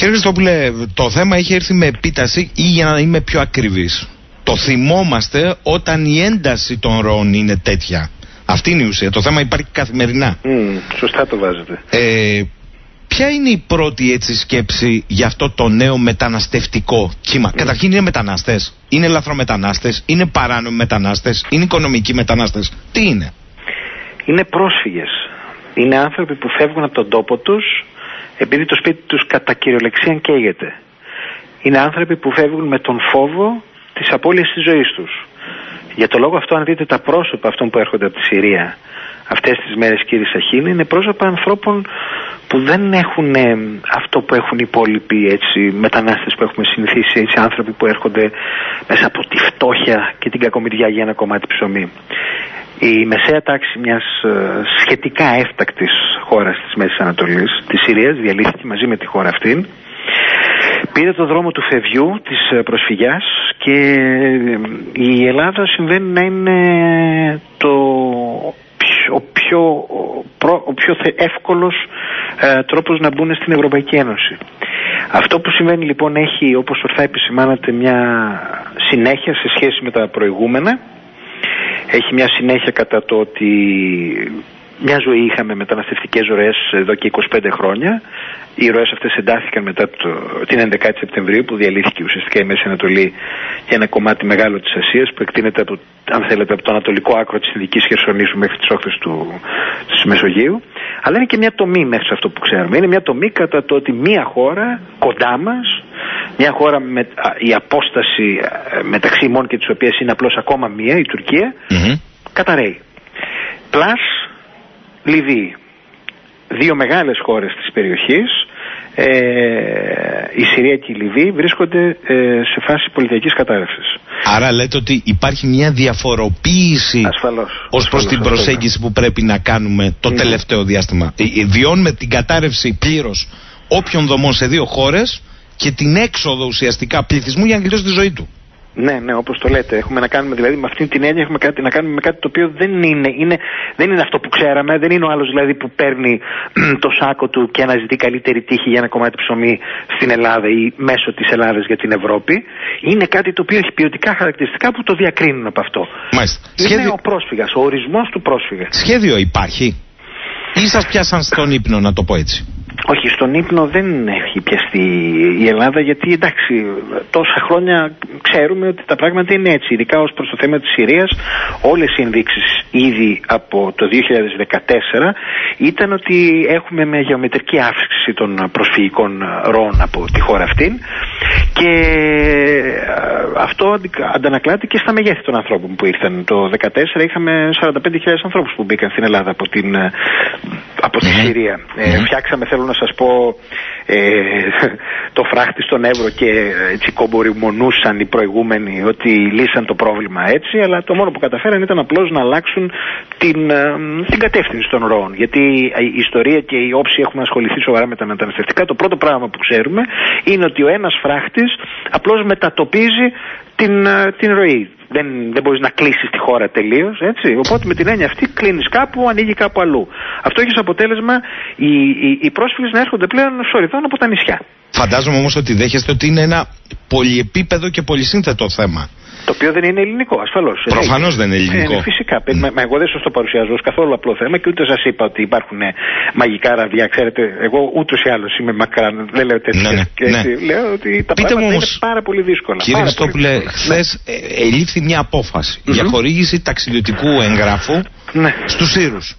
Κύριε Χριστόπουλε, το θέμα έχει έρθει με επίταση ή για να είμαι πιο ακριβής. Το θυμόμαστε όταν η ένταση των ροών είναι τέτοια. Αυτή είναι η ουσία. Το θέμα υπάρχει καθημερινά. σωστά το βάζετε. Ε, ποια είναι η πρώτη έτσι σκέψη για αυτό το νέο μεταναστευτικό κύμα; Καταρχήν είναι μετανάστες, είναι λαθρομετανάστες, είναι παράνομοι μετανάστες, είναι οικονομικοί μετανάστες. Τι είναι; Είναι πρόσφυγες. Είναι άνθρωποι που φεύγουν από τον τόπο τους επειδή το σπίτι τους κατά κυριολεξία καίγεται. Είναι άνθρωποι που φεύγουν με τον φόβο της απώλειας της ζωής τους. Για το λόγο αυτό αν δείτε τα πρόσωπα αυτών που έρχονται από τη Συρία αυτές τις μέρες κύριε Σαχίνη είναι πρόσωπα ανθρώπων που δεν έχουν ε, αυτό που έχουν οι υπόλοιποι έτσι, μετανάστες που έχουμε συνηθίσει, έτσι, άνθρωποι που έρχονται μέσα από τη φτώχεια και την κακομοιριά για ένα κομμάτι ψωμί. Η μεσαία τάξη μιας ε, σχετικά έφτακτης χώρας της Μέσης Ανατολής, της Συρίας, διαλύθηκε μαζί με τη χώρα αυτή, πήρε το δρόμο του φευγιού, της ε, προσφυγιάς και η Ελλάδα συμβαίνει να είναι το ο πιο, ο πιο εύκολος ε, τρόπος να μπουν στην Ευρωπαϊκή Ένωση. Αυτό που συμβαίνει λοιπόν έχει όπως ορθά επισημάνατε μια συνέχεια σε σχέση με τα προηγούμενα. Έχει μια συνέχεια κατά το ότι μια ζωή είχαμε μεταναστευτικές ροές εδώ και 25 χρόνια. Οι ροές αυτές εντάθηκαν μετά το, την 11η Σεπτεμβρίου που διαλύθηκε ουσιαστικά η Μέση Ανατολή για ένα κομμάτι μεγάλο της Ασίας που εκτείνεται από, αν θέλετε, από το ανατολικό άκρο της Ινδικής Χερσονήσου μέχρι τις όχθες του, της Μεσογείου. Αλλά είναι και μια τομή μέχρι σε αυτό που ξέρουμε. Είναι μια τομή κατά το ότι μια χώρα κοντά μας, μια χώρα με η απόσταση ε, μεταξύ ημών και της οποίας είναι απλώς ακόμα μία, η Τουρκία, mm-hmm. καταραίει. Πλάς Λιβύη. Δύο μεγάλες χώρες της περιοχής, ε, η Συρία και η Λιβύη βρίσκονται ε, σε φάση πολιτικής κατάρρευσης. Άρα λέτε ότι υπάρχει μια διαφοροποίηση ασφαλώς, ως προς την προσέγγιση που πρέπει να κάνουμε το ναι. τελευταίο διάστημα. Ε, ε, βιώνουμε την κατάρρευση πλήρως όποιων δομών σε δύο χώρες και την έξοδο ουσιαστικά πληθυσμού για να γλιτώσει τη ζωή του. Ναι, ναι, όπως το λέτε. Έχουμε να κάνουμε δηλαδή με αυτήν την έννοια έχουμε κάτι, να κάνουμε με κάτι το οποίο δεν είναι, είναι, δεν είναι αυτό που ξέραμε. Δεν είναι ο άλλος δηλαδή που παίρνει το σάκο του και αναζητεί καλύτερη τύχη για ένα κομμάτι ψωμί στην Ελλάδα ή μέσω της Ελλάδας για την Ευρώπη. Είναι κάτι το οποίο έχει ποιοτικά χαρακτηριστικά που το διακρίνουν από αυτό. Μάλιστα. Είναι Σχέδιο... ο πρόσφυγας, ο ορισμός του πρόσφυγας. Σχέδιο υπάρχει; Ή σας πιάσαν στον ύπνο, να το πω έτσι; Όχι, στον ύπνο δεν έχει πιαστεί η Ελλάδα γιατί εντάξει τόσα χρόνια ξέρουμε ότι τα πράγματα είναι έτσι. Ειδικά ως προς το θέμα της Συρίας όλες οι ενδείξεις ήδη από το 2014 ήταν ότι έχουμε με γεωμετρική αύξηση των προσφυγικών ροών από τη χώρα αυτή και ε, αυτό αντανακλάται και στα μεγέθη των ανθρώπων που ήρθαν. Το 2014 είχαμε 45.000 ανθρώπους που μπήκαν στην Ελλάδα από, την, ε, από τη Συρία. Ε, φτιάξαμε θέλω να σας πω ε, το φράχτη στον Εύρο και έτσι κομποριμονούσαν οι προηγούμενοι ότι λύσαν το πρόβλημα έτσι αλλά το μόνο που καταφέραν ήταν απλώς να αλλάξουν την, ε, την κατεύθυνση των ροών γιατί η ιστορία και οι όψοι έχουν ασχοληθεί σοβαρά με τα μεταναστευτικά το πρώτο πράγμα που ξέρουμε είναι ότι ο ένας φράχτης απλώς μετατοπίζει την, ε, την ροή δεν, δεν μπορείς να κλείσεις τη χώρα τελείως. Οπότε με την έννοια αυτή κλείνεις κάπου, ανοίγει κάπου αλλού. Αυτό έχει ως αποτέλεσμα οι, οι, οι πρόσφυγες να έρχονται πλέον σοριδών από τα νησιά. Φαντάζομαι όμως ότι δέχεστε ότι είναι ένα πολυεπίπεδο και πολυσύνθετο θέμα. Το οποίο δεν είναι ελληνικό, ασφαλώς. Προφανώς δεν είναι ελληνικό. Ε, φυσικά. Mm. Μα, εγώ δεν σας το παρουσιάζω ως καθόλου απλό θέμα και ούτε σας είπα ότι υπάρχουν ε, μαγικά ραβδιά. Ξέρετε, εγώ ούτως ή άλλως είμαι μακράν. Δεν λέω τέτοια. Ναι, ναι, ναι. Λέω ότι τα Πείτε πράγματα είναι πάρα πολύ δύσκολα. Κύριε Χριστόπουλε, χθες ε, ελήφθη μια απόφαση για χορήγηση ταξιδιωτικού εγγράφου ναι. στους Σύρους.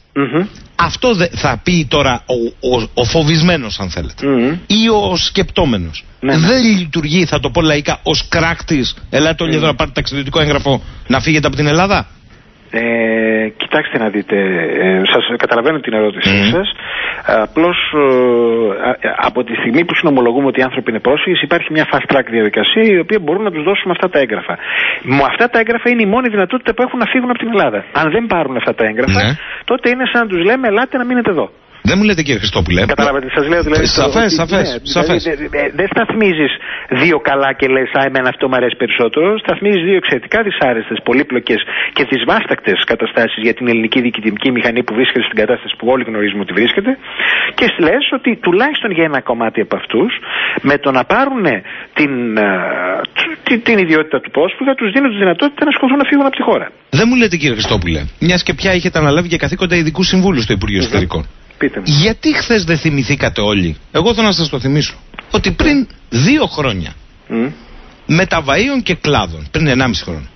Αυτό θα πει τώρα ο, ο, ο φοβισμένος αν θέλετε ή ο σκεπτόμενος. Ναι, ναι. Δεν λειτουργεί, θα το πω λαϊκά, ως κράκτης, ελάτε όλοι εδώ να πάρετε ταξιδιωτικό έγγραφο να φύγετε από την Ελλάδα; Ε, κοιτάξτε να δείτε, ε, σας καταλαβαίνω την ερώτησή mm. σας. Απλώς ε, από τη στιγμή που συνομολογούμε ότι οι άνθρωποι είναι πρόσφυγες υπάρχει μια fast track διαδικασία η οποία μπορούν να τους δώσουμε αυτά τα έγγραφα. Με αυτά τα έγγραφα είναι η μόνη δυνατότητα που έχουν να φύγουν από την Ελλάδα. Αν δεν πάρουν αυτά τα έγγραφα, ναι. τότε είναι σαν να τους λέμε ελάτε να μείνετε εδώ. Δεν μου λέτε κύριε Χριστόπουλε. Καταλάβατε, σας λέω δηλαδή. Σαφές, σαφές. Δεν σταθμίζεις δύο καλά και λες, Α, εμένα αυτό μου αρέσει περισσότερο. Σταθμίζεις δύο εξαιρετικά δυσάρεστες, πολύπλοκες και δυσβάστακτες καταστάσεις για την ελληνική διοικητική μηχανή που βρίσκεται στην κατάσταση που όλοι γνωρίζουμε ότι βρίσκεται. Και λες ότι τουλάχιστον για ένα κομμάτι από αυτούς, με το να πάρουν την, ε, την, την ιδιότητα του πρόσφυγα, τους δίνουν τη δυνατότητα να σκοτώσουν να φύγουν από τη χώρα. Δεν μου λέτε κύριε Χριστόπουλε, μιας και πια έχετε αναλάβει για καθήκοντα ειδικού συμβούλου στο Υπουργείο Εσωτερικών. Γιατί χθες δεν θυμηθήκατε όλοι, εγώ θέλω να σας το θυμίσω, ότι πριν δύο χρόνια mm. μεταβαίων και κλάδων, πριν 1,5 χρόνο,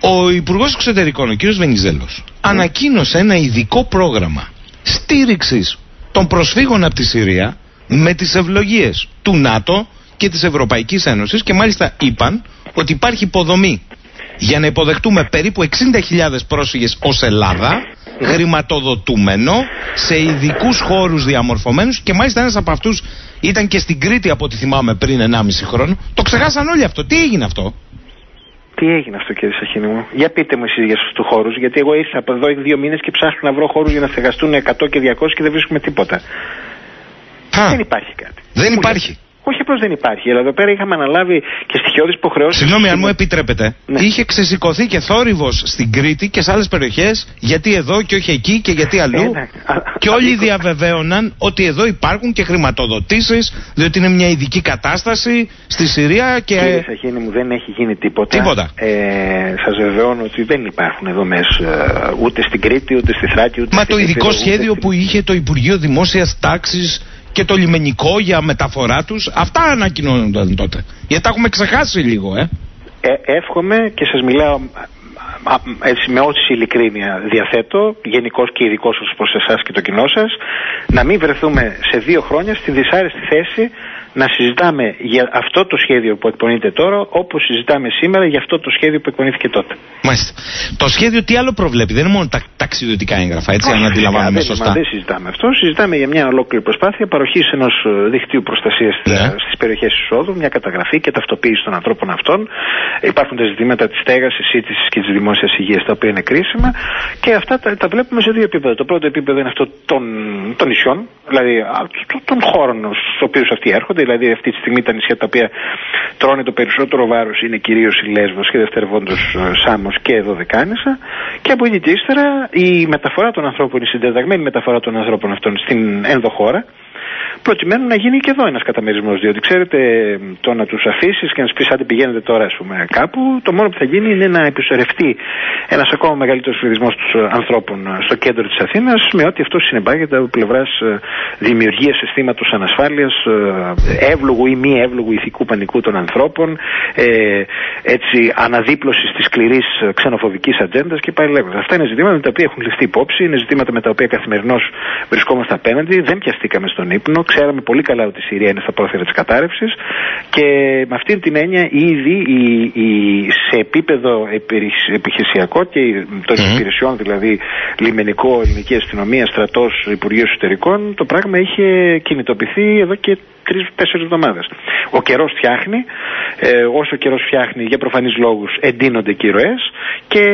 ο Υπουργός Εξωτερικών, ο κ. Βενιζέλος, ανακοίνωσε ένα ειδικό πρόγραμμα στήριξης των προσφύγων από τη Συρία με τις ευλογίες του ΝΑΤΟ και της Ευρωπαϊκής Ένωσης και μάλιστα είπαν ότι υπάρχει υποδομή για να υποδεχτούμε περίπου 60.000 πρόσφυγες ως Ελλάδα χρηματοδοτούμενο σε ειδικούς χώρους διαμορφωμένους και μάλιστα ένας από αυτούς ήταν και στην Κρήτη από ό,τι θυμάμαι πριν 1,5 χρόνο το ξεχάσαν όλοι αυτό, τι έγινε αυτό; Τι έγινε αυτό κύριε Σαχίνη μου; Για πείτε μου εσείς για αυτούς τους χώρους. Γιατί εγώ ήρθα από εδώ δύο μήνες και ψάχνω να βρω χώρους για να στεγαστούν 100 και 200 και δεν βρίσκουμε τίποτα. Δεν υπάρχει κάτι. Δεν υπάρχει. Όχι απλώς δεν υπάρχει. Αλλά εδώ πέρα είχαμε αναλάβει και στοιχειώδεις υποχρεώσεις. Συγγνώμη, αν μου επιτρέπετε. Ναι. Είχε ξεσηκωθεί και θόρυβος στην Κρήτη και σε άλλες περιοχές. Γιατί εδώ και όχι εκεί και γιατί αλλού. Ε, ναι. Και όλοι διαβεβαίωναν ότι εδώ υπάρχουν και χρηματοδοτήσεις, διότι είναι μια ειδική κατάσταση στη Συρία και. Κύριε Σαχίνη μου, δεν έχει γίνει τίποτα. Τίποτα. Ε, Σας βεβαιώνω ότι δεν υπάρχουν εδώ μέσα ε, ούτε στην Κρήτη, ούτε στη Θράκη, ούτε Μα το ειδικό σχέδιο που είχε το Υπουργείο Δημόσιας Τάξης και το λιμενικό για μεταφορά τους. Αυτά ανακοινώνονταν τότε. Γιατί τα έχουμε ξεχάσει λίγο, ε. ε εύχομαι και σας μιλάω έτσι με όση ειλικρίνεια διαθέτω, γενικώ και ειδικώ προς εσάς και το κοινό σας, να μην βρεθούμε σε δύο χρόνια στη δυσάρεστη θέση να συζητάμε για αυτό το σχέδιο που εκπονείται τώρα, όπως συζητάμε σήμερα για αυτό το σχέδιο που εκπονήθηκε τότε. Μάλιστα. Το σχέδιο τι άλλο προβλέπει, δεν είναι μόνο τα ταξιδιωτικά έγγραφα, έτσι, αν αντιλαμβάνομαι σωστά. δεν συζητάμε αυτό. Συζητάμε για μια ολόκληρη προσπάθεια παροχής ενός ε, δικτύου προστασίας ναι. στις περιοχές εισόδου, μια καταγραφή και ταυτοποίηση των ανθρώπων αυτών. Υπάρχουν τα ζητήματα της στέγασης, σύντηση και της δημόσιας υγείας, τα οποία είναι κρίσιμα και αυτά τα, τα βλέπουμε σε δύο επίπεδα. Το πρώτο επίπεδο είναι αυτό των, των νησιών, δηλαδή των χώρων στους οποίους αυτοί έρχονται δηλαδή αυτή τη στιγμή τα νησιά τα οποία τρώνε το περισσότερο βάρος είναι κυρίως η Λέσβος και δευτερευόντως ε, Σάμος και εδώ Δεκάνησα. Και από εκεί και ύστερα η μεταφορά των ανθρώπων, η συντεταγμένη μεταφορά των ανθρώπων αυτών στην ενδοχώρα, προκειμένου να γίνει και εδώ ένας καταμερισμός. Διότι ξέρετε, το να τους αφήσεις και να τους πεις αν πηγαίνετε τώρα, ας πούμε, κάπου, το μόνο που θα γίνει είναι να επισορευτεί ένας ακόμα μεγαλύτερος πληθυσμός των ανθρώπων στο κέντρο της Αθήνας, με ό,τι αυτό συνεπάγεται από πλευράς ε, δημιουργίας αισθήματο ανασφάλειας, ε, εύλογου ή μη εύλογου ηθικού πανικού των ανθρώπων, ε, έτσι, αναδίπλωσης της σκληρής ξενοφοβικής ατζέντας και πάλι λέγοντα. Αυτά είναι ζητήματα με τα οποία έχουν ληφθεί υπόψη, είναι ζητήματα με τα οποία καθημερινώς βρισκόμαστε απέναντι, δεν πιαστήκαμε στον ύπνο, ξέραμε πολύ καλά ότι η Συρία είναι στα πρόθυρα της κατάρρευσης και με αυτήν την έννοια ήδη η, η, σε επίπεδο επιχειρησιακό και των mm. υπηρεσιών, δηλαδή λιμενικό, ελληνική αστυνομία, στρατός, Υπουργείο Εσωτερικών, το πράγμα είχε κινητοποιηθεί εδώ και τρει-τέσσερι εβδομάδες. Ο καιρός φτιάχνει, ε, όσο ο καιρός φτιάχνει για προφανείς λόγους εντείνονται και οι ροέ και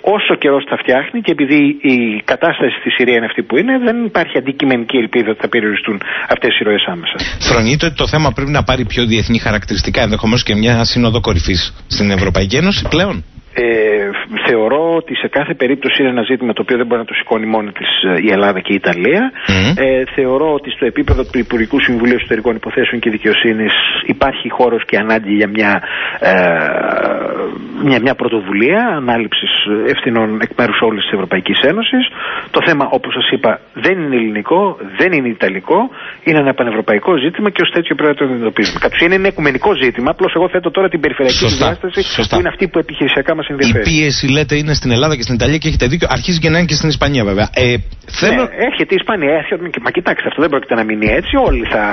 όσο καιρός θα φτιάχνει και επειδή η κατάσταση στη Συρία είναι αυτή που είναι, δεν υπάρχει αντικειμενική ελπίδα ότι θα περιοριστούν αυτές οι ροές άμεσα. Φρονείτε ότι το θέμα πρέπει να πάρει πιο διεθνή χαρακτηριστικά, ενδεχομένως και μια σύνοδο κορυφής στην Ευρωπαϊκή Ένωση πλέον. Ε, θεωρώ ότι σε κάθε περίπτωση είναι ένα ζήτημα το οποίο δεν μπορεί να το σηκώνει μόνη της ε, η Ελλάδα και η Ιταλία. Ε, θεωρώ ότι στο επίπεδο του Υπουργικού Συμβουλίου Εσωτερικών Υποθέσεων και Δικαιοσύνης υπάρχει χώρος και ανάγκη για μια, ε, μια, μια πρωτοβουλία ανάληψης ευθυνών εκ μέρους όλης της Ευρωπαϊκής Ένωσης. Το θέμα, όπως σας είπα, δεν είναι ελληνικό, δεν είναι ιταλικό, είναι ένα πανευρωπαϊκό ζήτημα και ως τέτοιο πρέπει να το αντιμετωπίζουμε. Κατ' ουσίαν είναι ένα οικουμενικό ζήτημα, απλώς εγώ θέτω τώρα την περιφερειακή διάσταση που είναι αυτή που επιχειρησιακά μας ενδιαφέρει. Η πίεση, λέτε, είναι στην Ελλάδα και στην Ιταλία και έχετε δίκιο. Αρχίζει και να είναι και στην Ισπανία, βέβαια. Ε, θέλω... ναι, έρχεται η Ισπανία, έρχεται. Μα κοιτάξτε, αυτό δεν πρόκειται να μείνει έτσι. Όλοι θα,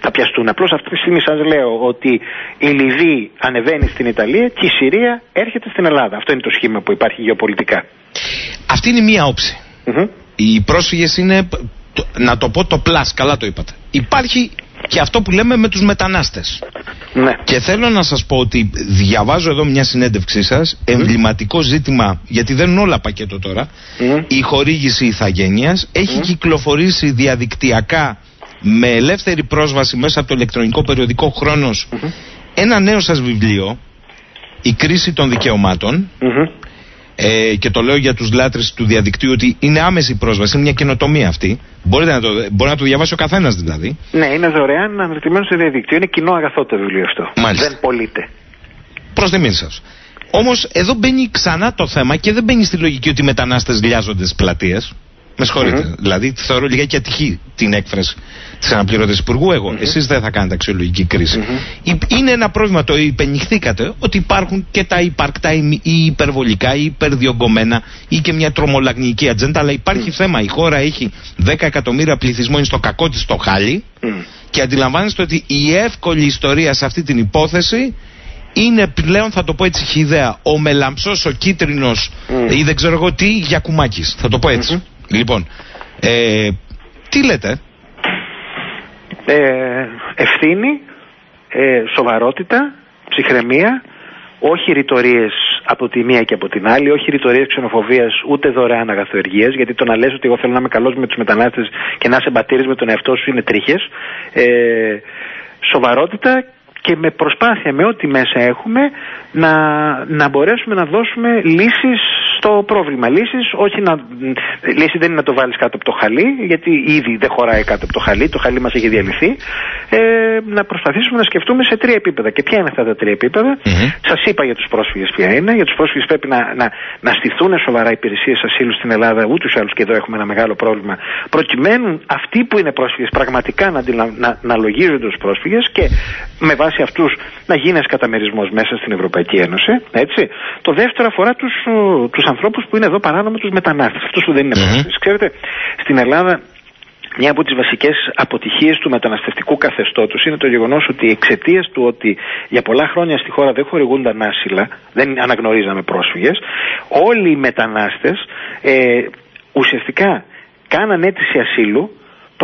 θα πιαστούν. Απλώς αυτή τη στιγμή σας λέω ότι η Λιβύη ανεβαίνει στην Ιταλία και η Συρία έρχεται στην Ελλάδα. Αυτό είναι το σχήμα που υπάρχει γεωπολιτικά. Αυτή είναι μία όψη. Mm-hmm. Οι πρόσφυγες είναι, να το πω το πλάς, καλά το είπατε. Υπάρχει και αυτό που λέμε με τους μετανάστες. Ναι. Και θέλω να σας πω ότι διαβάζω εδώ μια συνέντευξή σας, εμβληματικό ζήτημα, γιατί δεν είναι όλα πακέτο τώρα, η χορήγηση ηθαγένειας έχει κυκλοφορήσει διαδικτυακά με ελεύθερη πρόσβαση μέσα από το ηλεκτρονικό περιοδικό Χρόνος. Ένα νέο σας βιβλίο, «Η κρίση των δικαιωματων ε, και το λέω για τους λάτρες του διαδικτύου ότι είναι άμεση πρόσβαση, είναι μια καινοτομία αυτή. Μπορείτε να το, μπορεί να το διαβάσει ο καθένας δηλαδή. Ναι, είναι δωρεάν, αναρτημένο στο διαδικτύο. Είναι κοινό αγαθό το βιβλίο αυτό. Μάλιστα. Δεν πωλείται. Προς τιμήν σας. Όμως εδώ μπαίνει ξανά το θέμα και δεν μπαίνει στη λογική ότι οι μετανάστες λιάζονται στις πλατείες. Με συγχωρείτε. Δηλαδή θεωρώ λιγάκι ατυχή την έκφραση της αναπληρωτής Υπουργού. Εγώ, mm-hmm. εσείς δεν θα κάνετε αξιολογική κρίση. Είναι ένα πρόβλημα, το υπενηχθήκατε, ότι υπάρχουν και τα υπαρκτά ή υπερβολικά ή υπερδιογκωμένα ή και μια τρομολαγνική ατζέντα. Αλλά υπάρχει θέμα. Η χώρα έχει 10 εκατομμύρια πληθυσμό, είναι στο κακό της το χάλι. Και αντιλαμβάνεστε ότι η εύκολη ιστορία σε αυτή την υπόθεση είναι πλέον, θα το πω έτσι χιδέα, ο μελαμψός, ο κίτρινος ή δεν ξέρω εγώ τι για κουμάκης. Θα το πω έτσι. Λοιπόν, ε, τι λέτε; Ε, ευθύνη, ε, σοβαρότητα, ψυχραιμία, όχι ρητορίες από τη μία και από την άλλη, όχι ρητορίες ξενοφοβίας ούτε δωρεάν αγαθοεργίας, γιατί το να λες ότι εγώ θέλω να είμαι καλός με τους μετανάστες και να είσαι μπατήρης με τον εαυτό σου είναι τρίχες. Ε, σοβαρότητα και με προσπάθεια, με ό,τι μέσα έχουμε, να, να μπορέσουμε να δώσουμε λύσεις στο πρόβλημα. Λύσεις, όχι να, λύση δεν είναι να το βάλεις κάτω από το χαλί, γιατί ήδη δεν χωράει κάτω από το χαλί, το χαλί μας έχει διαλυθεί. Ε, να προσπαθήσουμε να σκεφτούμε σε τρία επίπεδα. Και ποια είναι αυτά τα τρία επίπεδα; Mm-hmm. Σας είπα για τους πρόσφυγες ποια είναι. Για τους πρόσφυγες πρέπει να, να, να στηθούν σοβαρά υπηρεσίες ασύλου στην Ελλάδα, ούτως ή άλλως και εδώ έχουμε ένα μεγάλο πρόβλημα, προκειμένου αυτοί που είναι πρόσφυγες πραγματικά να, να, να λογίζονται ως πρόσφυγες και με βάση βάση αυτούς να γίνει ένας καταμερισμός μέσα στην Ευρωπαϊκή Ένωση. Έτσι. Το δεύτερο αφορά τους τους ανθρώπους που είναι εδώ παράνομα, τους μετανάστες, αυτού που δεν είναι mm-hmm. Ξέρετε, στην Ελλάδα μια από τις βασικές αποτυχίες του μεταναστευτικού καθεστώτος είναι το γεγονός ότι εξαιτίας του ότι για πολλά χρόνια στη χώρα δεν χορηγούνταν άσυλα, δεν αναγνωρίζαμε πρόσφυγες, όλοι οι μετανάστες ε, ουσιαστικά κάναν αίτηση ασύλου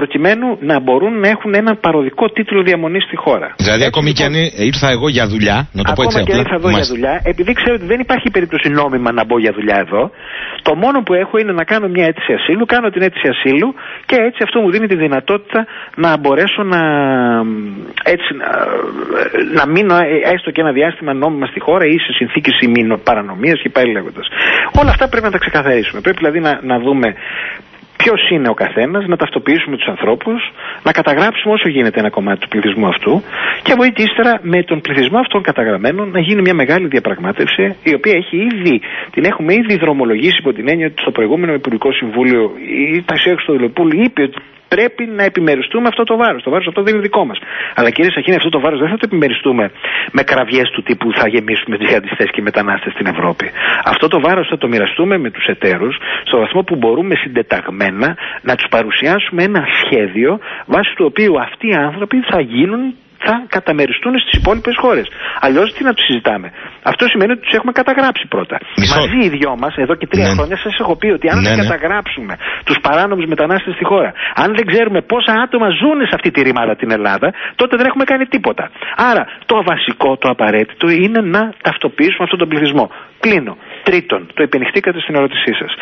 προκειμένου να μπορούν να έχουν έναν παροδικό τίτλο διαμονής στη χώρα. Δηλαδή, Έτσι, ακόμη λοιπόν, και αν ήρθα εγώ για δουλειά, να το πω έτσι απλά. και αν ήρθα εδώ για δουλειά, επειδή ξέρω ότι δεν υπάρχει περίπτωση νόμιμα να μπω για δουλειά εδώ, το μόνο που έχω είναι να κάνω μια αίτηση ασύλου, κάνω την αίτηση ασύλου και έτσι αυτό μου δίνει τη δυνατότητα να μπορέσω να, έτσι, να, να μείνω έστω και ένα διάστημα νόμιμα στη χώρα ή σε συνθήκες παρανομία και πάλι λέγοντας. Όλα αυτά πρέπει να τα ξεκαθαρίσουμε. Πρέπει δηλαδή να, να δούμε ποιος είναι ο καθένας, να ταυτοποιήσουμε τους ανθρώπους, να καταγράψουμε όσο γίνεται ένα κομμάτι του πληθυσμού αυτού και από εκεί ύστερα με τον πληθυσμό αυτών καταγραμμένων να γίνει μια μεγάλη διαπραγμάτευση η οποία έχει ήδη, την έχουμε ήδη δρομολογήσει υπό την έννοια ότι στο προηγούμενο Υπουργικό Συμβούλιο η Ταξιέξ του είπε ότι πρέπει να επιμεριστούμε αυτό το βάρος. Το βάρος αυτό δεν είναι δικό μας. Αλλά κύριε Σαχίνη, αυτό το βάρος δεν θα το επιμεριστούμε με κραυγές του τύπου θα γεμίσουμε τζιχαντιστέ και μετανάστες στην Ευρώπη. Αυτό το βάρος θα το μοιραστούμε με τους εταίρους στο βαθμό που μπορούμε συντεταγμένα να τους παρουσιάσουμε ένα σχέδιο βάσει του οποίου αυτοί οι άνθρωποι θα γίνουν θα καταμεριστούν στις υπόλοιπες χώρες. Αλλιώς τι να τους συζητάμε. Αυτό σημαίνει ότι τους έχουμε καταγράψει πρώτα. Μαζί οι δυο μας, εδώ και τρία ναι. χρόνια, σας έχω πει ότι αν ναι, δεν ναι. καταγράψουμε τους παράνομους μετανάστες στη χώρα, αν δεν ξέρουμε πόσα άτομα ζουν σε αυτή τη ρημάδα την Ελλάδα, τότε δεν έχουμε κάνει τίποτα. Άρα το βασικό, το απαραίτητο είναι να ταυτοποιήσουμε αυτόν τον πληθυσμό. Κλείνω. Τρίτον, το υπενηχτήκατε στην ερώτησή σας.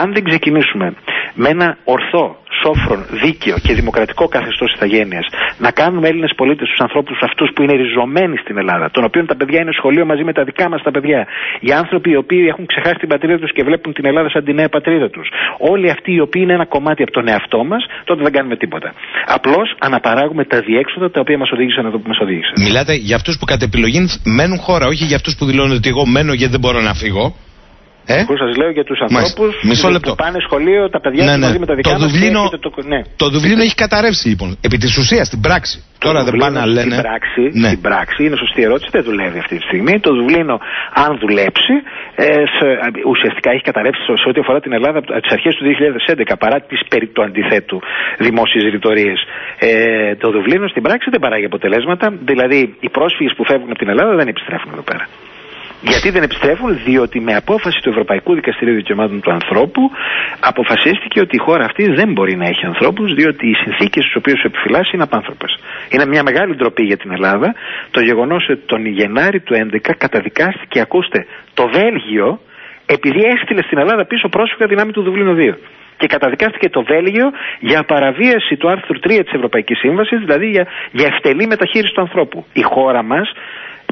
Αν δεν ξεκινήσουμε με ένα ορθό, σόφρον, δίκαιο και δημοκρατικό καθεστώς ηθαγένειας, να κάνουμε Έλληνες πολίτες τους ανθρώπους αυτούς που είναι ριζωμένοι στην Ελλάδα, των οποίων τα παιδιά είναι σχολείο μαζί με τα δικά μας τα παιδιά, οι άνθρωποι οι οποίοι έχουν ξεχάσει την πατρίδα τους και βλέπουν την Ελλάδα σαν τη νέα πατρίδα τους, όλοι αυτοί οι οποίοι είναι ένα κομμάτι από τον εαυτό μας, τότε δεν κάνουμε τίποτα. Απλώς αναπαράγουμε τα διέξοδα τα οποία μας οδήγησαν εδώ που μας οδήγησαν. Μιλάτε για αυτούς που κατ' επιλογή μένουν χώρα, όχι για αυτούς που δηλώνουν ότι εγώ μένω γιατί δεν μπορώ να φύγω. Ε; Που σας λέω για τους ανθρώπους που πάνε σχολείο, τα παιδιά ναι, ναι. μαζί με τα δικά το Δουβλίνο, το, ναι. το Δουβλίνο έχει καταρρεύσει λοιπόν. Επί της ουσίας στην πράξη. Το Τώρα δεν πάνε να λένε. Στην πράξη, ναι. στην πράξη, είναι σωστή ερώτηση, δεν δουλεύει αυτή τη στιγμή. Το Δουβλίνο, αν δουλέψει, ε, σε, ουσιαστικά έχει καταρρεύσει σε ό,τι αφορά την Ελλάδα από τις αρχές του 2011 παρά τις περί του αντιθέτου δημόσιες ρητορίες. Ε, το Δουβλίνο στην πράξη δεν παράγει αποτελέσματα. Δηλαδή, οι πρόσφυγες που φεύγουν από την Ελλάδα δεν επιστρέφουν εδώ πέρα. Γιατί δεν επιστρέφουν, διότι με απόφαση του Ευρωπαϊκού Δικαστηρίου Δικαιωμάτων του Ανθρώπου αποφασίστηκε ότι η χώρα αυτή δεν μπορεί να έχει ανθρώπους, διότι οι συνθήκες στι οποίε επιφυλάσσει είναι απάνθρωπες. Είναι μια μεγάλη ντροπή για την Ελλάδα το γεγονός ότι τον Γενάρη του 2011 καταδικάστηκε, ακούστε, το Βέλγιο επειδή έστειλε στην Ελλάδα πίσω πρόσφυγα δυνάμει του Δουβλίνου 2 και καταδικάστηκε το Βέλγιο για παραβίαση του άρθρου 3 της Ευρωπαϊκής Σύμβασης, δηλαδή για, για ευτελή μεταχείριση του ανθρώπου. Η χώρα μας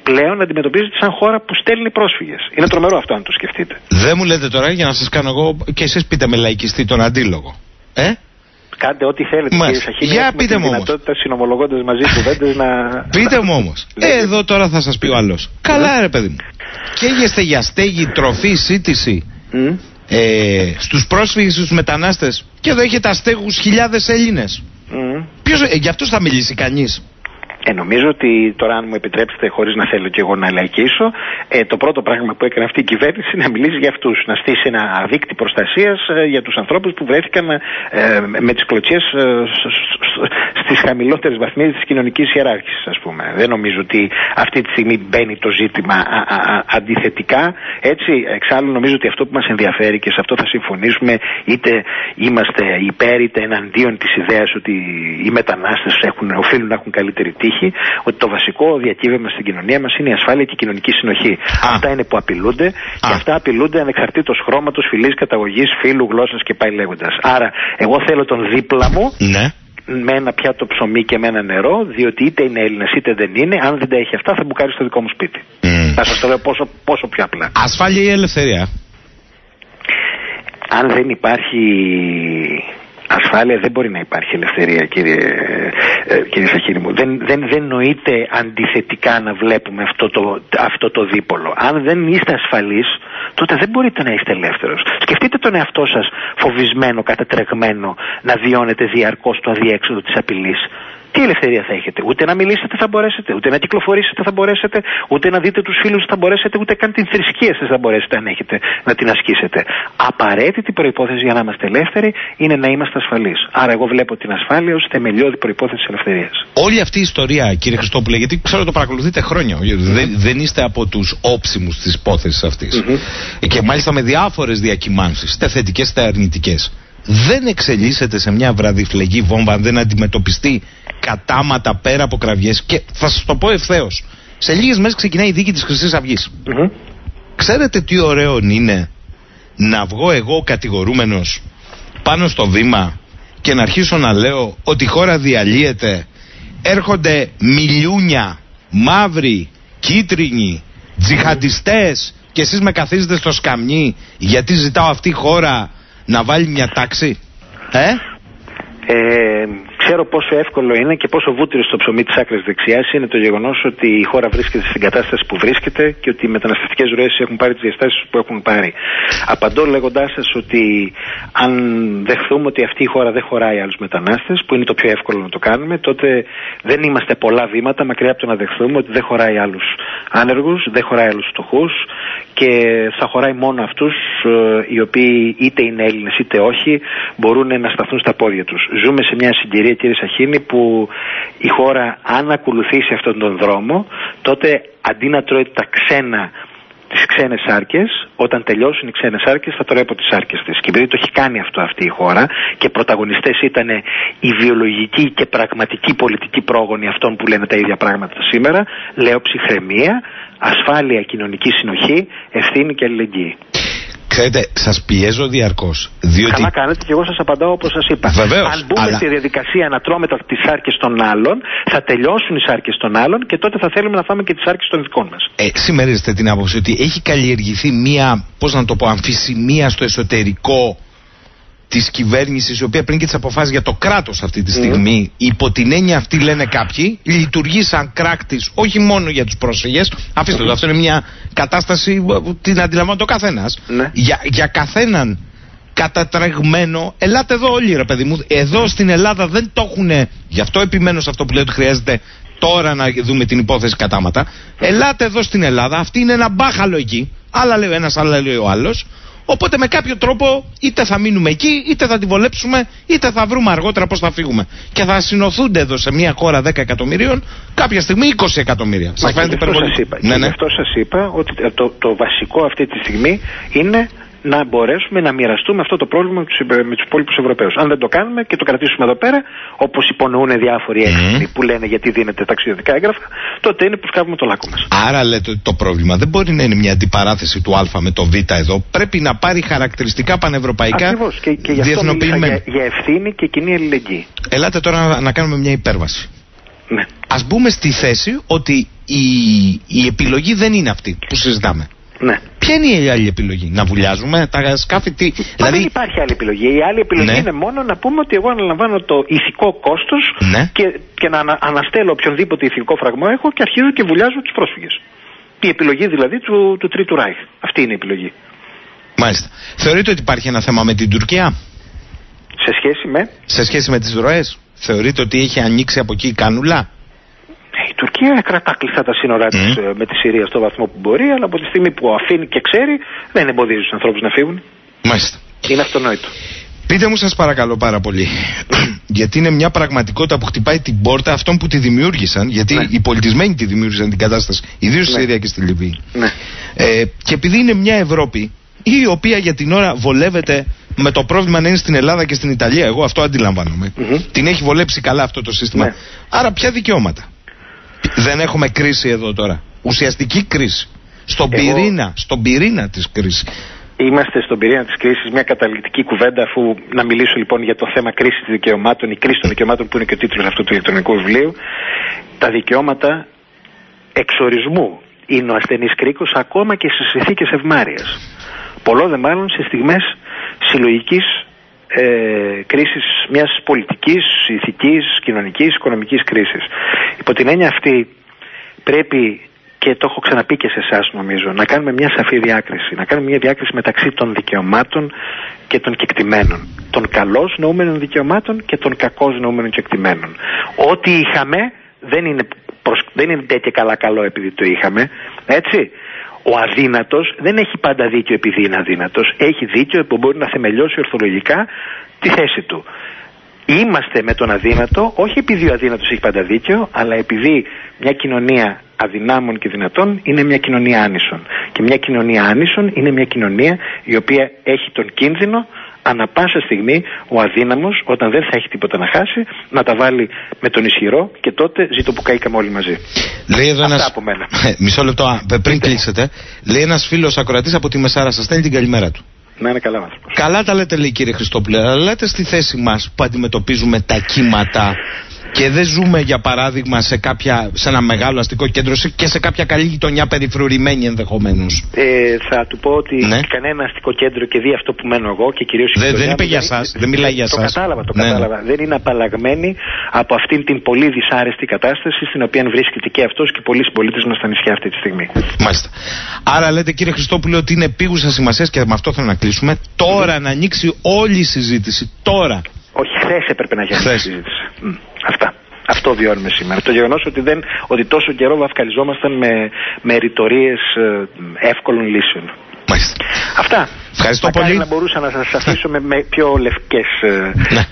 πλέον αντιμετωπίζεται σαν χώρα που στέλνει πρόσφυγες. Είναι τρομερό αυτό αν το σκεφτείτε. Δεν μου λέτε τώρα για να σας κάνω εγώ και εσείς πείτε με λαϊκιστή τον αντίλογο. Ε; Κάντε ό,τι θέλετε Μας. κύριε Σαχίνη. Για Έχουμε πείτε τη μου όμως. δυνατότητα συνομολογώντας μαζί κουβέντες να... Πείτε μου όμως. Λέτε. Εδώ τώρα θα σας πει ο άλλος. Καλά ρε παιδί μου. Καίγεστε για στέγη, τροφή, σύντηση. Μμ. ε, στους πρόσφυγες, στους μετανάστες και εδώ έχετε αστέγους χιλιάδες Έλληνες. Μμ. Ποιος, ε, για αυτούς θα μιλήσει κανείς. Ε, νομίζω ότι τώρα, αν μου επιτρέψετε, χωρίς να θέλω και εγώ να λαϊκίσω, ε, το πρώτο πράγμα που έκανε αυτή η κυβέρνηση είναι να μιλήσει για αυτούς. Να στήσει ένα δίκτυο προστασίας για τους ανθρώπους που βρέθηκαν ε, με τις κλωτσιές στις χαμηλότερες βαθμίδες της κοινωνικής ιεράρχησης, ας πούμε. Δεν νομίζω ότι αυτή τη στιγμή μπαίνει το ζήτημα α, α, α, αντιθετικά. Έτσι, εξάλλου, νομίζω ότι αυτό που μας ενδιαφέρει και σε αυτό θα συμφωνήσουμε, είτε είμαστε υπέρ είτε εναντίον της ιδέας ότι οι μετανάστες οφείλουν να έχουν καλύτερη τύχη, ότι το βασικό διακύβευμα στην κοινωνία μας είναι η ασφάλεια και η κοινωνική συνοχή. Α. Αυτά είναι που απειλούνται και Α. αυτά απειλούνται ανεξαρτήτως χρώματος, φυλής, καταγωγής, φύλου, γλώσσας και πάει λέγοντας. Άρα, εγώ θέλω τον δίπλα μου Ναι. με ένα πιάτο ψωμί και με ένα νερό, διότι είτε είναι Έλληνα είτε δεν είναι. Αν δεν τα έχει αυτά, θα μπουκάρει στο δικό μου σπίτι. Μμ. Θα σας το λέω πόσο, πόσο πιο απλά. Ασφάλεια ή ελευθερία; αν δεν υπάρχει ασφάλεια δεν μπορεί να υπάρχει ελευθερία κύριε, ε, κύριε Σαχίνη μου. Δεν, δεν, δεν νοείται αντιθετικά να βλέπουμε αυτό το, αυτό το δίπολο. Αν δεν είστε ασφαλείς τότε δεν μπορείτε να είστε ελεύθερος. Σκεφτείτε τον εαυτό σας φοβισμένο, κατατρεγμένο να βιώνετε διαρκώς το αδιέξοδο της απειλής. Τι ελευθερία θα έχετε; Ούτε να μιλήσετε θα μπορέσετε, ούτε να κυκλοφορήσετε θα μπορέσετε, ούτε να δείτε τους φίλους θα μπορέσετε, ούτε καν την θρησκεία σας θα μπορέσετε αν έχετε να την ασκήσετε. Απαραίτητη προϋπόθεση για να είμαστε ελεύθεροι είναι να είμαστε ασφαλείς. Άρα εγώ βλέπω την ασφάλεια ως θεμελιώδη προϋπόθεση της ελευθερίας. Όλη αυτή η ιστορία, κύριε Χριστόπουλε, γιατί ξέρω το παρακολουθείτε χρόνια, δεν, δεν είστε από τους όψιμους της υπόθεσης αυτής. Και μάλιστα με διάφορες διακυμάνσεις, είτε θετικές είτε αρνητικές. Δεν εξελίσσεται σε μια βραδιφλεγή βόμβα αν δεν αντιμετωπιστεί κατάματα πέρα από κραυγές. Και θα σας το πω ευθέως. Σε λίγες μέρες ξεκινάει η δίκη της Χρυσής Αυγής. Μμμ. Ξέρετε τι ωραίο είναι να βγω εγώ κατηγορούμενος πάνω στο βήμα και να αρχίσω να λέω ότι η χώρα διαλύεται έρχονται μιλιούνια, μαύροι, κίτρινοι, τζιχαντιστές και εσείς με καθίζετε στο σκαμνί γιατί ζητάω αυτή η χώρα να βάλει μια τάξη; Ε; Ε, ξέρω πόσο εύκολο είναι και πόσο βούτυρο στο ψωμί της άκρη δεξιάς είναι το γεγονός ότι η χώρα βρίσκεται στην κατάσταση που βρίσκεται και ότι οι μεταναστευτικές ροές έχουν πάρει τις διαστάσεις που έχουν πάρει. Απαντώ λέγοντάς σας ότι αν δεχθούμε ότι αυτή η χώρα δεν χωράει άλλους μετανάστες, που είναι το πιο εύκολο να το κάνουμε, τότε δεν είμαστε πολλά βήματα μακριά από το να δεχθούμε ότι δεν χωράει άλλους άνεργους, δεν χωράει άλλους φτωχούς και θα χωράει μόνο αυτούς οι οποίοι είτε είναι Έλληνες είτε όχι μπορούν να σταθούν στα πόδια τους. Ζούμε σε μια συγκυρία, κύριε Σαχίνη, που η χώρα, αν ακολουθήσει αυτόν τον δρόμο, τότε αντί να τρώει τα ξένα τις ξένες άρκε, όταν τελειώσουν οι ξένες άρκε, θα τρώει από τις άρκε της. Και επειδή το έχει κάνει αυτό αυτή η χώρα και πρωταγωνιστές ήταν οι βιολογικοί και πραγματικοί πολιτικοί πρόγονοι αυτών που λένε τα ίδια πράγματα σήμερα, λέω ψυχραιμία, ασφάλεια, κοινωνική συνοχή, ευθύνη και αλληλεγγύη. Ξέρετε, σας πιέζω διαρκώς. Διότι Καλά κάνετε και εγώ σας απαντάω όπως σας είπα. Βεβαίως, Αν μπούμε αλλά- στη διαδικασία να τρώμε τις άρκε των άλλων, θα τελειώσουν οι σάρκες των άλλων και τότε θα θέλουμε να φάμε και τις άρκε των δικών μας. Ε, συμμερίζεστε την άποψη ότι έχει καλλιεργηθεί μία, πώς να το πω, αμφισημία στο εσωτερικό της κυβέρνησης η οποία πριν και τις αποφάσεις για το κράτος αυτή τη στιγμή υπό την έννοια αυτή λένε κάποιοι λειτουργεί σαν κράκτης όχι μόνο για τους πρόσφυγες αφήστε το αυτό είναι μια κατάσταση ε, που την αντιλαμβάνει το καθένας. Ναι. για, για καθέναν κατατρεγμένο ελάτε εδώ όλοι ρε παιδί μου εδώ στην Ελλάδα δεν το έχουν γι' αυτό επιμένω σε αυτό που λέω ότι χρειάζεται τώρα να δούμε την υπόθεση κατάματα. Ελάτε εδώ στην Ελλάδα αυτή είναι ένα μπάχαλο εκεί άλλα λέει ο ένας άλλα λέει ο άλλος Οπότε με κάποιο τρόπο είτε θα μείνουμε εκεί, είτε θα τη βολέψουμε, είτε θα βρούμε αργότερα πώς θα φύγουμε. Και θα συνοθούνται εδώ σε μια χώρα 10 εκατομμυρίων κάποια στιγμή 20 εκατομμύρια. Σας φαίνεται υπερβολή. Ναι, ναι. αυτό σας είπα ότι το, το βασικό αυτή τη στιγμή είναι να μπορέσουμε να μοιραστούμε αυτό το πρόβλημα με τους υπόλοιπους Ευρωπαίους. Αν δεν το κάνουμε και το κρατήσουμε εδώ πέρα, όπως υπονοούν διάφοροι έξυπνοι που λένε γιατί δίνεται ταξιδιωτικά έγγραφα, τότε είναι που σκάβουμε το λάκκο μας. Άρα λέτε ότι το πρόβλημα δεν μπορεί να είναι μια αντιπαράθεση του Α με το Β εδώ. Πρέπει να πάρει χαρακτηριστικά πανευρωπαϊκά Ακριβώς και, και γι' αυτό για, για ευθύνη και κοινή αλληλεγγύη. Ελάτε τώρα να, να κάνουμε μια υπέρβαση. Ναι. Α μπούμε στη θέση ότι η, η επιλογή δεν είναι αυτή που συζητάμε. Ναι. Ποια είναι η άλλη επιλογή, να βουλιάζουμε τα σκάφη. Τι... Δηλαδή... Δεν υπάρχει άλλη επιλογή. Η άλλη επιλογή ναι. είναι μόνο να πούμε ότι εγώ αναλαμβάνω το ηθικό κόστος ναι. και, και να αναστέλω οποιονδήποτε ηθικό φραγμό έχω και αρχίζω και βουλιάζω τους πρόσφυγες. Η επιλογή δηλαδή του, του Τρίτου Ράιχ. Αυτή είναι η επιλογή. Μάλιστα. Θεωρείτε ότι υπάρχει ένα θέμα με την Τουρκία; Σε σχέση με; Σε σχέση με τις ροές; Θεωρείτε ότι έχει ανοίξει από εκεί η κανούλα. Η Τουρκία κρατά κλειστά τα σύνορά της ε, με τη Συρία στο βαθμό που μπορεί, αλλά από τη στιγμή που αφήνει και ξέρει, δεν εμποδίζει τους ανθρώπους να φύγουν. Μάλιστα. Είναι αυτονόητο. Πείτε μου σας παρακαλώ πάρα πολύ Γιατί είναι μια πραγματικότητα που χτυπάει την πόρτα Αυτών που τη δημιούργησαν Γιατί ναι. οι πολιτισμένοι τη δημιούργησαν την κατάσταση Ιδίως στη ναι. Συρία και στη Λιβύη ναι. ε, Και επειδή είναι μια Ευρώπη Η οποία για την ώρα βολεύεται Με το πρόβλημα να είναι στην Ελλάδα και στην Ιταλία Εγώ αυτό αντιλαμβάνομαι Την έχει βολέψει καλά αυτό το σύστημα ναι. Άρα ποια δικαιώματα; Δεν έχουμε κρίση εδώ τώρα. Ουσιαστική κρίση. Στον Εγώ... πυρήνα, στον πυρήνα της κρίσης. Είμαστε στον πυρήνα της κρίσης, μια καταληκτική κουβέντα αφού να μιλήσω λοιπόν για το θέμα κρίσης δικαιωμάτων, η κρίση των δικαιωμάτων που είναι και ο τίτλος αυτού του ηλεκτρονικού βιβλίου. Τα δικαιώματα εξορισμού είναι ο ασθενής κρίκος ακόμα και στις συνθήκες ευμάρειας. Πολλό δε μάλλον σε στιγμές συλλογικής ε, κρίσης μιας πολιτικής, ηθικής, κοινωνικής, οικονομικής κρίσης. Υπό την έννοια αυτή πρέπει και το έχω ξαναπεί και σε εσάς νομίζω, να κάνουμε μια σαφή διάκριση. Να κάνουμε μια διάκριση μεταξύ των δικαιωμάτων και των κεκτημένων. Των καλώς νοούμενων δικαιωμάτων και των κακώς νοούμενων κεκτημένων. Ό,τι είχαμε δεν είναι, προσ... δεν είναι τέτοια καλά καλό επειδή το είχαμε. Έτσι. Ο αδύνατος δεν έχει πάντα δίκιο επειδή είναι αδύνατος. Έχει δίκιο που μπορεί να θεμελιώσει ορθολογικά τη θέση του. Είμαστε με τον αδύνατο, όχι επειδή ο αδύνατος έχει πάντα δίκιο, αλλά επειδή μια κοινωνία αδυνάμων και δυνατών είναι μια κοινωνία άνισων. Και μια κοινωνία άνισων είναι μια κοινωνία η οποία έχει τον κίνδυνο ανα πάσα στιγμή ο αδύναμος όταν δεν θα έχει τίποτα να χάσει να τα βάλει με τον ισχυρό και τότε ζήτω που καήκαμε όλοι μαζί. Λέει εδώ ένας... από μένα. Μισό λεπτό πριν κλείσετε. Λέει ένας φίλος ακροατής από τη Μεσάρα σας στέλνει την καλημέρα του. Να είναι καλά άνθρωπος. Καλά τα λέτε λέει κύριε Χριστόπουλε, αλλά λέτε στη θέση μας που αντιμετωπίζουμε τα κύματα και δεν ζούμε για παράδειγμα σε, κάποια, σε ένα μεγάλο αστικό κέντρο και σε κάποια καλή γειτονιά περιφρουρημένη ενδεχομένως. Ε, θα του πω ότι ναι. κανένα αστικό κέντρο και δει αυτό που μένω εγώ και κυρίως η Δεν, δεν είπε για εσά, δεν μιλάει για εσά. Το κατάλαβα, το ναι, ναι. κατάλαβα. Δεν είναι απαλλαγμένη από αυτήν την πολύ δυσάρεστη κατάσταση στην οποία βρίσκεται και αυτός και πολλοί συμπολίτες μας στα νησιά αυτή τη στιγμή. Μάλιστα. Άρα λέτε κύριε Χριστόπουλο ότι είναι επίγουσα σημασία και με αυτό θέλω να κλείσουμε. Τώρα να ανοίξει όλη η συζήτηση. Τώρα. Όχι, χθες έπρεπε να γίνει η συζήτηση. Αυτά. Αυτό βιώνουμε σήμερα. Το γεγονός ότι, ότι τόσο καιρό βαφκαλιζόμασταν με, με ρητορίες ε, εύκολων λύσεων. Μάλιστα. Αυτά. Ευχαριστώ πολύ. να μπορούσα να σας αφήσω με, με πιο λευκές ε, ναι.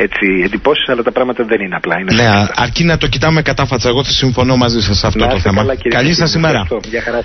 εντυπώσεις, αλλά τα πράγματα δεν είναι απλά. Είναι ναι, αρκεί να το κοιτάμε κατάφατσα. Εγώ θα συμφωνώ μαζί σας σε αυτό το θέμα. Καλή σας ημέρα. Γεια χαρά.